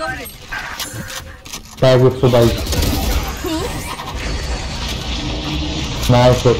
Reloading. Tag with bike. Nice.